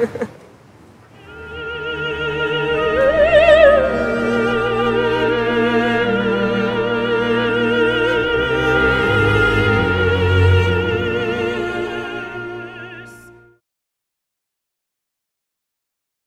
Yeah.